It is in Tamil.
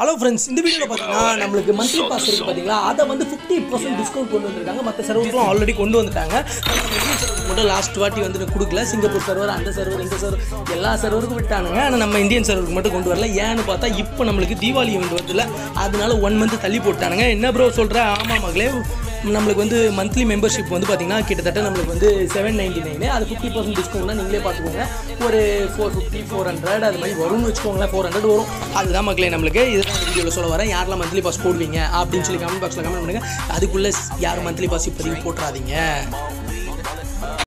ஹலோ ஃப்ரெண்ட்ஸ் இந்த வீடியோவில் பார்த்தீங்கன்னா நம்மளுக்கு மந்த்லி பாஸ் இருக்கு பார்த்தீங்களா அதை வந்து ஃபிஃப்டி பர்சன்ட் டிஸ்கவுண்ட் கொண்டு வந்திருக்காங்க. மற்ற சர்வருக்கும் ஆல்ரெடி கொண்டு வந்துட்டாங்க. மட்டும் லாஸ்ட் வாட்டி வந்து கொடுக்கல. சிங்கப்பூர் சர்வர் அந்த சர்வர் இந்த சர்வர் எல்லா சர்வருக்கும் விட்டானுங்க. ஆனால் நம்ம இந்தியன் சர்வருக்கு மட்டும் கொண்டு வரல. ஏன்னு பார்த்தா இப்போ நம்மளுக்கு தீபாவளி ஈவெண்ட் வருதுல அதனால ஒன் மந்த் தள்ளி போட்டானுங்க. என்ன ப்ரோ சொல்கிற ஆமாம் மகளே. நம்மளுக்கு வந்து மந்த்லி மெம்பர்ஷிப் வந்து பார்த்தீங்கன்னா கிட்டத்தட்ட நம்மளுக்கு வந்து செவன் நைன்டி நைனு அது ஃபிஃப்டி பர்சன்ட் டிஸ்கவுண்ட்னா நீங்களே பார்த்துக்கோங்க ஒரு ஃபோர் ஃபிஃப்டி ஃபோர் ஹண்ட்ரட் அது மாதிரி வரும்னு வச்சுக்கோங்களேன். ஃபோர் ஹண்ட்ரட் வரும். அதுதான் மக்களே நம்மளுக்கு. இதுதான் வீடியோவில் சொல்ல வரேன். யாரெல்லாம் மந்த்லி பாஸ் போடுவீங்க அப்படின்னு சொல்லி கமெண்ட் பாக்ஸில் கமெண்ட் பண்ணுங்கள் அதுக்குள்ளே யாரும் மந்த்லி பாஸ் இப்போதைக்கு போட்டுறாதீங்க.